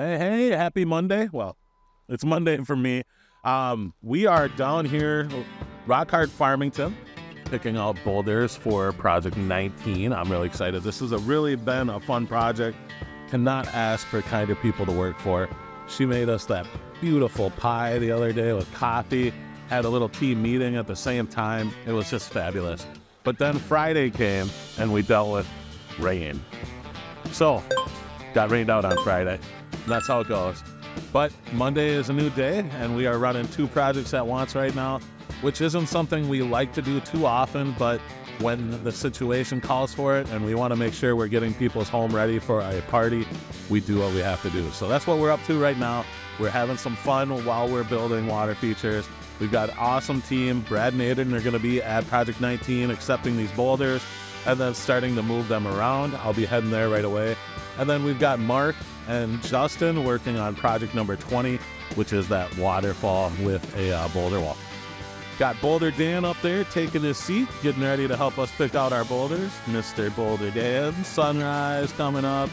Hey, hey, happy Monday. Well, it's Monday for me. Um, we are down here, Rock Hard Farmington, picking out boulders for Project 19. I'm really excited. This has really been a fun project. Cannot ask for kinder people to work for. She made us that beautiful pie the other day with coffee, had a little team meeting at the same time. It was just fabulous. But then Friday came and we dealt with rain. So, got rained out on Friday. That's how it goes. But Monday is a new day, and we are running two projects at once right now, which isn't something we like to do too often, but when the situation calls for it and we want to make sure we're getting people's home ready for a party, we do what we have to do. So that's what we're up to right now. We're having some fun while we're building water features. We've got awesome team. Brad and Aiden are going to be at Project 19 accepting these boulders and then starting to move them around. I'll be heading there right away. And then we've got Mark and Justin working on project number 20, which is that waterfall with a uh, boulder wall. Got Boulder Dan up there taking his seat, getting ready to help us pick out our boulders. Mr. Boulder Dan, sunrise coming up.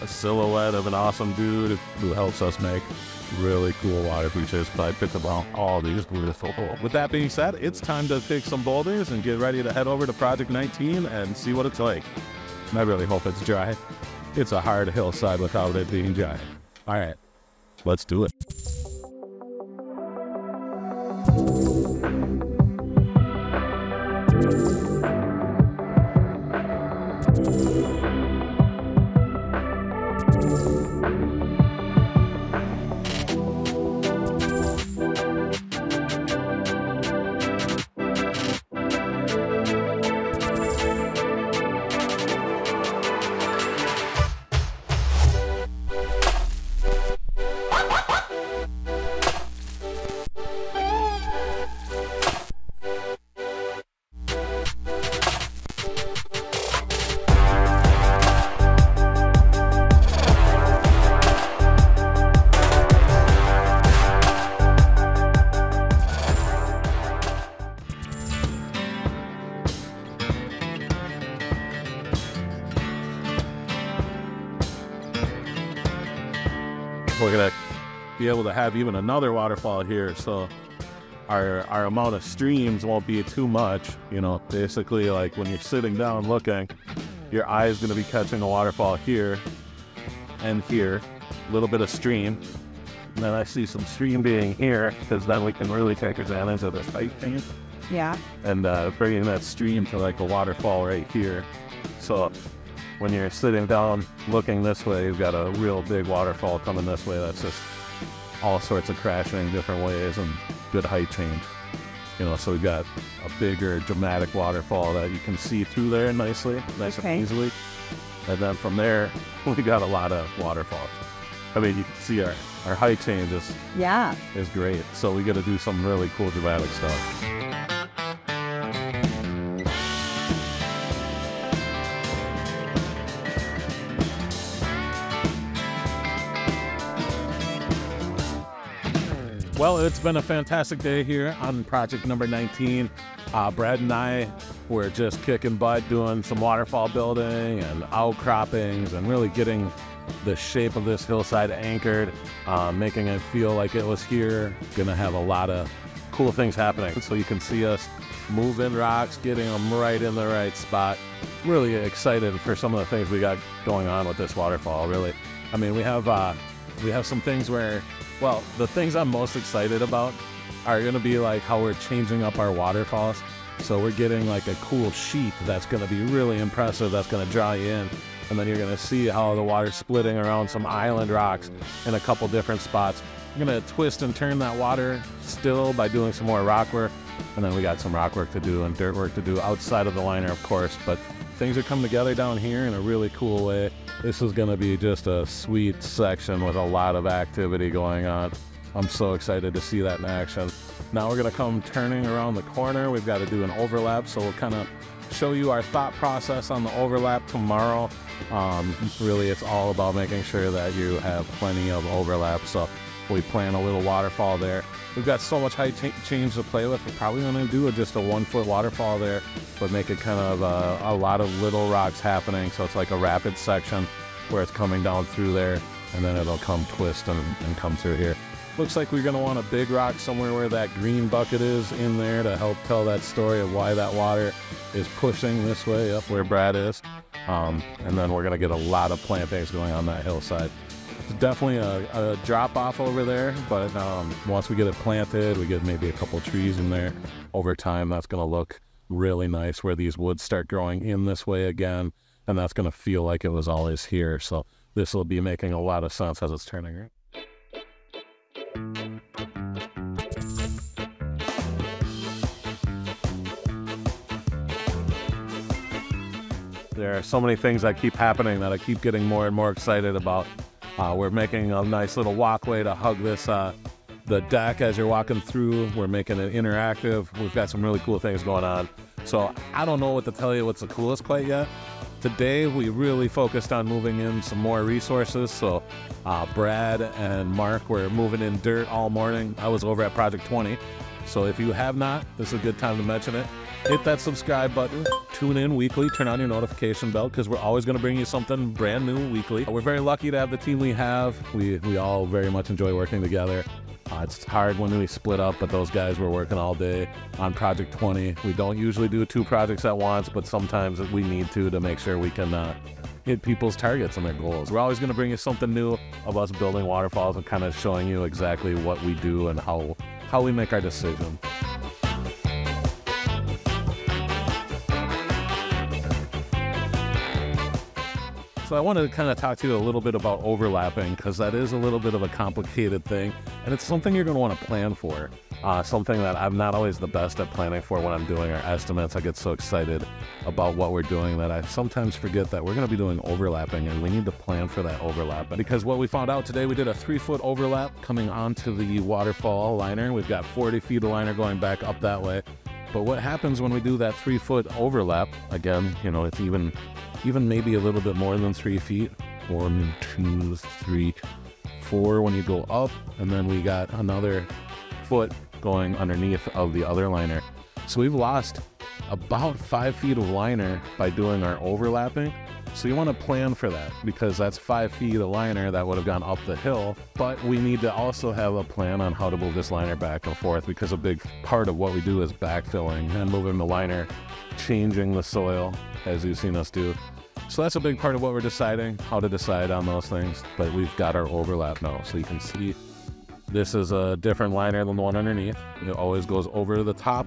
A silhouette of an awesome dude who helps us make really cool water features, but I picked about all these beautiful. Oh, with that being said, it's time to pick some boulders and get ready to head over to Project 19 and see what it's like. I really hope it's dry. It's a hard hillside without it being dry. All right, let's do it. Be able to have even another waterfall here so our our amount of streams won't be too much you know basically like when you're sitting down looking your eye is going to be catching a waterfall here and here a little bit of stream and then i see some stream being here because then we can really take advantage of this height thing Yeah. and uh, bringing that stream to like a waterfall right here so when you're sitting down looking this way, you've got a real big waterfall coming this way. That's just all sorts of crashing different ways and good height change. You know, so we've got a bigger dramatic waterfall that you can see through there nicely, nice Okay. and easily. And then from there, we got a lot of waterfalls. I mean, you can see our, our height change is, Yeah. is great. So we got to do some really cool dramatic stuff. Well, it's been a fantastic day here on project number 19. Uh, Brad and I were just kicking butt doing some waterfall building and outcroppings and really getting the shape of this hillside anchored, uh, making it feel like it was here. Gonna have a lot of cool things happening. So you can see us moving rocks, getting them right in the right spot. Really excited for some of the things we got going on with this waterfall. Really, I mean, we have uh, we have some things where, well, the things I'm most excited about are going to be like how we're changing up our waterfalls. So we're getting like a cool sheet that's going to be really impressive. That's going to draw you in, and then you're going to see how the water's splitting around some island rocks in a couple different spots. We're going to twist and turn that water still by doing some more rock work, and then we got some rock work to do and dirt work to do outside of the liner, of course. But things are coming together down here in a really cool way. This is going to be just a sweet section with a lot of activity going on. I'm so excited to see that in action. Now we're going to come turning around the corner. We've got to do an overlap, so we'll kind of show you our thought process on the overlap tomorrow. Um, really, it's all about making sure that you have plenty of overlap. So we plan a little waterfall there. We've got so much height cha- change to play with. We're probably going to do a, just a one foot waterfall there, but make it kind of uh, a lot of little rocks happening. So it's like a rapid section where it's coming down through there. and then it'll come twist and, and come through here. Looks like we're going to want a big rock somewhere where that green bucket is in there to help tell that story of why that water is pushing this way up where Brad is. Um, and then we're going to get a lot of plant plantings going on that hillside. Definitely a, a drop off over there, but um, once we get it planted, we get maybe a couple trees in there. Over time, that's going to look really nice where these woods start growing in this way again, and that's going to feel like it was always here. So this will be making a lot of sense as it's turning around. There are so many things that keep happening that I keep getting more and more excited about. Uh, we're making a nice little walkway to hug this uh, the deck as you're walking through. We're making it interactive. We've got some really cool things going on. So I don't know what to tell you what's the coolest quite yet. Today we really focused on moving in some more resources. So uh, Brad and Mark were moving in dirt all morning. I was over at Project 20. So if you have not, this is a good time to mention it hit that subscribe button, tune in weekly, turn on your notification bell because we're always going to bring you something brand new weekly. We're very lucky to have the team we have. We, we all very much enjoy working together. Uh, it's hard when we split up, but those guys were working all day on Project 20. We don't usually do two projects at once, but sometimes we need to to make sure we can uh, hit people's targets and their goals. We're always going to bring you something new of us building waterfalls and kind of showing you exactly what we do and how how we make our decision. I wanted to kind of talk to you a little bit about overlapping because that is a little bit of a complicated thing, and it's something you're going to want to plan for. Uh, something that I'm not always the best at planning for when I'm doing our estimates. I get so excited about what we're doing that I sometimes forget that we're going to be doing overlapping, and we need to plan for that overlap. Because what we found out today, we did a three foot overlap coming onto the waterfall liner. We've got 40 feet of liner going back up that way. But what happens when we do that three foot overlap? Again, you know, it's even even maybe a little bit more than three feet. One, two, three, four when you go up, and then we got another foot going underneath of the other liner. So we've lost about five feet of liner by doing our overlapping. So you want to plan for that because that's five feet of liner that would have gone up the hill. But we need to also have a plan on how to move this liner back and forth because a big part of what we do is backfilling and moving the liner, changing the soil as you've seen us do. So that's a big part of what we're deciding, how to decide on those things. But we've got our overlap now. So you can see this is a different liner than the one underneath. It always goes over the top,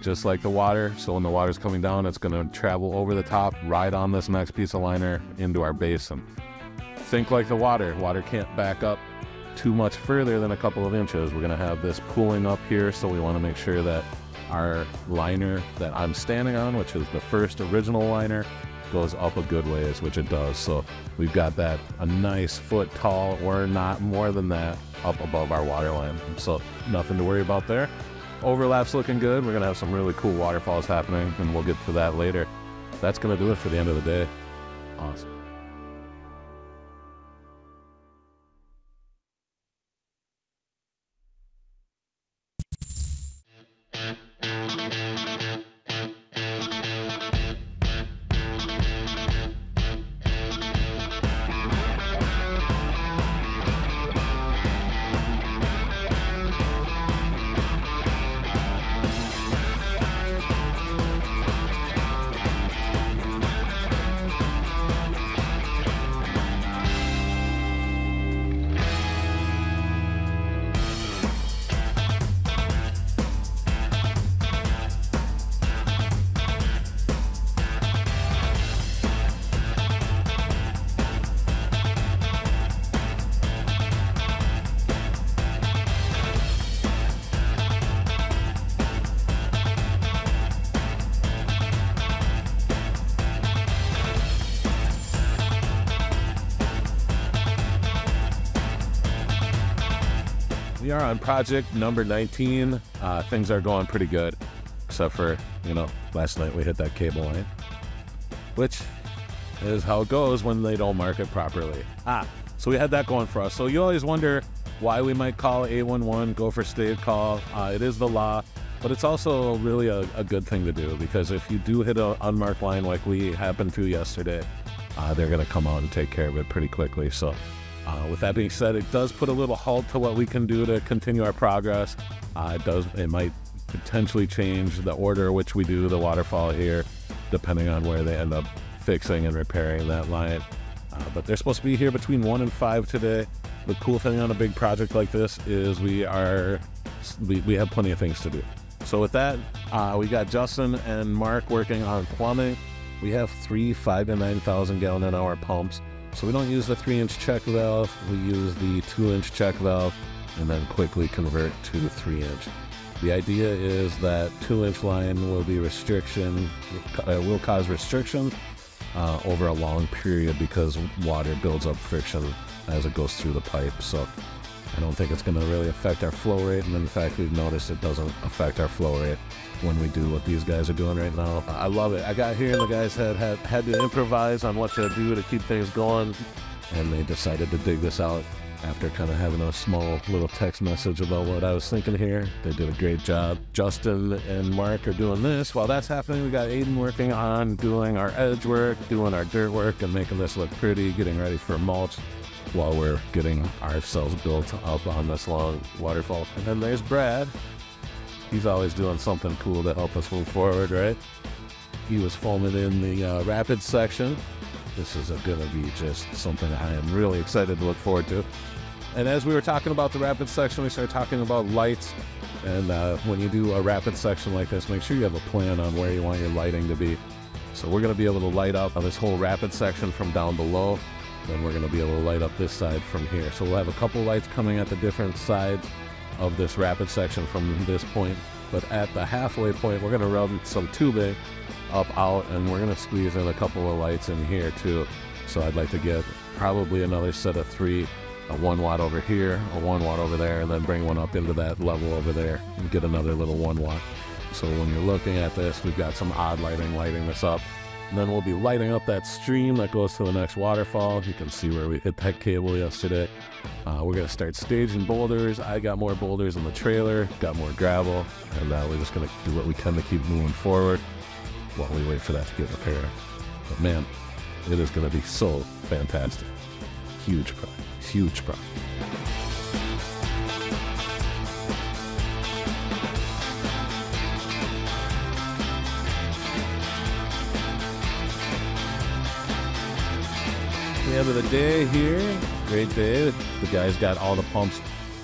just like the water. So when the water's coming down, it's going to travel over the top, ride on this next piece of liner into our basin. Think like the water. Water can't back up too much further than a couple of inches. We're going to have this pooling up here, so we want to make sure that our liner that I'm standing on, which is the first original liner, goes up a good ways, which it does. So we've got that a nice foot tall or not more than that up above our water line. So nothing to worry about there. Overlap's looking good. We're gonna have some really cool waterfalls happening and we'll get to that later. That's gonna do it for the end of the day. Awesome. We are on project number 19. Uh, things are going pretty good, except for, you know, last night we hit that cable line, which is how it goes when they don't mark it properly. Ah, so we had that going for us. So you always wonder why we might call 811, Gopher State call. Uh, it is the law, but it's also really a, a good thing to do because if you do hit an unmarked line like we happened to yesterday, uh, they're going to come out and take care of it pretty quickly. So, uh, with that being said, it does put a little halt to what we can do to continue our progress. Uh, it does. It might potentially change the order which we do the waterfall here, depending on where they end up fixing and repairing that line. Uh, but they're supposed to be here between one and five today. The cool thing on a big project like this is we are we, we have plenty of things to do. So with that, uh, we got Justin and Mark working on plumbing. We have three five to nine thousand gallon an hour pumps. So we don't use the three inch check valve. We use the two inch check valve and then quickly convert to the three inch. The idea is that two inch line will be restriction, uh, will cause restriction uh, over a long period because water builds up friction as it goes through the pipe. So I don't think it's going to really affect our flow rate. And in fact, we've noticed it doesn't affect our flow rate when we do what these guys are doing right now. I love it. I got here and the guys had, had, had to improvise on what to do to keep things going. And they decided to dig this out after kind of having a small little text message about what I was thinking here. They did a great job. Justin and Mark are doing this. While that's happening, we got Aiden working on doing our edge work, doing our dirt work, and making this look pretty, getting ready for mulch while we're getting ourselves built up on this long waterfall. And then there's Brad. He's always doing something cool to help us move forward, right? He was foaming in the uh, rapid section. This is going to be just something I am really excited to look forward to. And as we were talking about the rapid section, we started talking about lights. And uh, when you do a rapid section like this, make sure you have a plan on where you want your lighting to be. So we're going to be able to light up this whole rapid section from down below. Then we're going to be able to light up this side from here. So we'll have a couple lights coming at the different sides of this rapid section from this point. But at the halfway point, we're going to rub some tubing up out and we're going to squeeze in a couple of lights in here too. So I'd like to get probably another set of three, a one watt over here, a one watt over there, and then bring one up into that level over there and get another little one watt. So when you're looking at this, we've got some odd lighting lighting this up. And then we'll be lighting up that stream that goes to the next waterfall. You can see where we hit that cable yesterday. Uh, we're to start staging boulders. I got more boulders in the trailer, got more gravel, and uh, we're just going to do what we can to keep moving forward while we wait for that to get repaired. But man, it is going to be so fantastic. Huge project. Huge project. End of the day here. Great day. The guys got all the pumps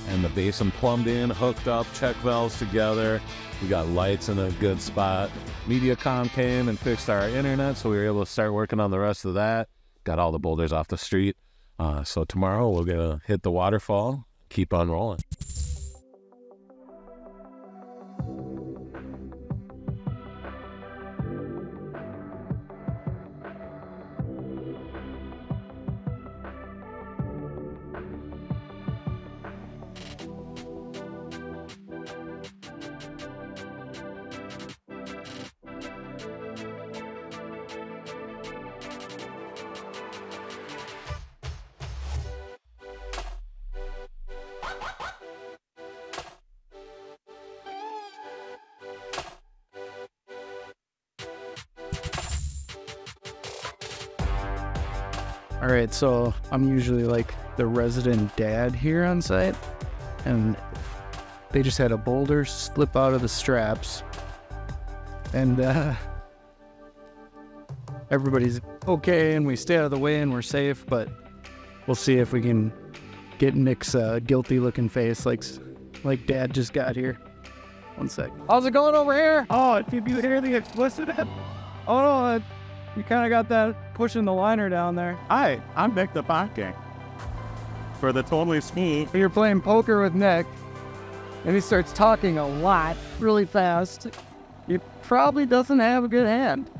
and the basin plumbed in, hooked up, check valves together. We got lights in a good spot. MediaCom came and fixed our internet, so we were able to start working on the rest of that. Got all the boulders off the street. Uh, so tomorrow we're gonna hit the waterfall, keep on rolling. All right, so I'm usually like the resident dad here on site, and they just had a boulder slip out of the straps, and uh, everybody's okay, and we stay out of the way, and we're safe. But we'll see if we can get Nick's uh, guilty-looking face, like like Dad just got here. One sec. How's it going over here? Oh, did you hear the explicit? Oh no, you kind of got that pushing the liner down there. Hi, I'm Nick the Pocket. For the Totally Smooth. You're playing poker with Nick, and he starts talking a lot, really fast. He probably doesn't have a good hand.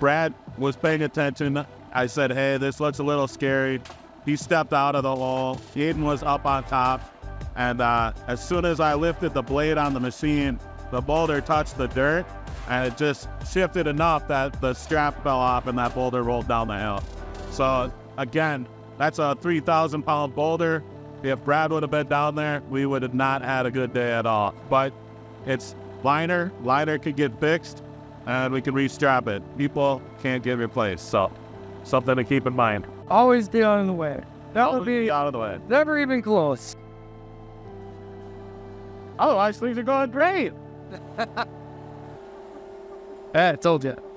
Brad was paying attention. I said, hey, this looks a little scary. He stepped out of the hole. Aiden was up on top. And uh, as soon as I lifted the blade on the machine, the boulder touched the dirt and it just shifted enough that the strap fell off and that boulder rolled down the hill. So again, that's a 3,000 pound boulder. If Brad would have been down there, we would have not had a good day at all. But it's liner, liner could get fixed. and we can restrap it. People can't get replaced, so something to keep in mind. Always stay out of the way. That would be out of the way. never even close. Otherwise, things are going great. Ah, I told you.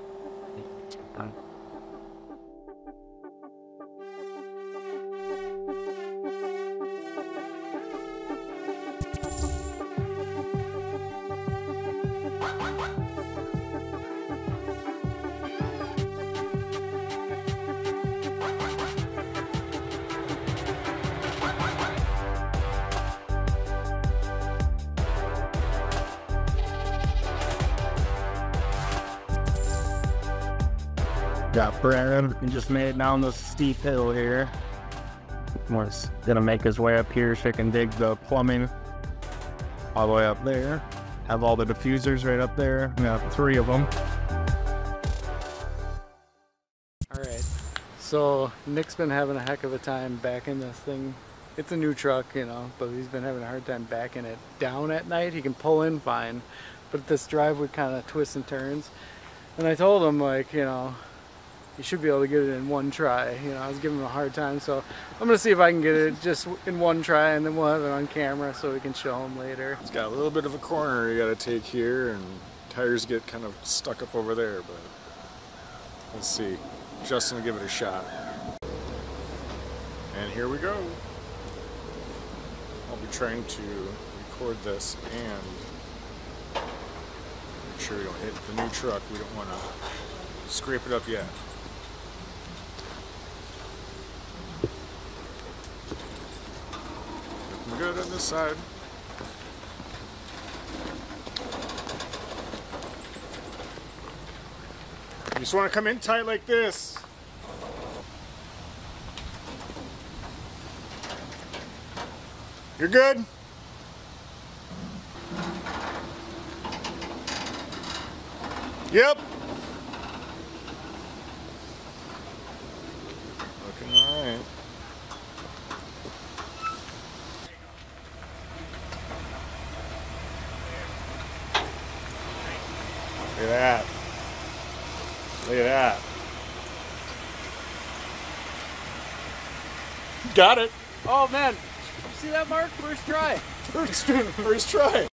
Got Brandon. He just made it down this steep hill here. Was gonna make his way up here so he can dig the plumbing all the way up there. Have all the diffusers right up there. We have three of them. All right. So Nick's been having a heck of a time backing this thing. It's a new truck, you know, but he's been having a hard time backing it down at night. He can pull in fine, but this driveway kind of twists and turns. And I told him, like, you know, you should be able to get it in one try. You know, I was giving him a hard time, so I'm gonna see if I can get it just in one try, and then we'll have it on camera so we can show him later. It's got a little bit of a corner you gotta take here, and tires get kind of stuck up over there, but let's see. Justin will give it a shot. And here we go. I'll be trying to record this and make sure we don't hit the new truck. We don't want to scrape it up yet. Looking good on this side. You just want to come in tight like this. You're good. Yep. Looking all right. Look at that. Look at that. Got it. Oh man, you see that, Mark? First try. First, first try.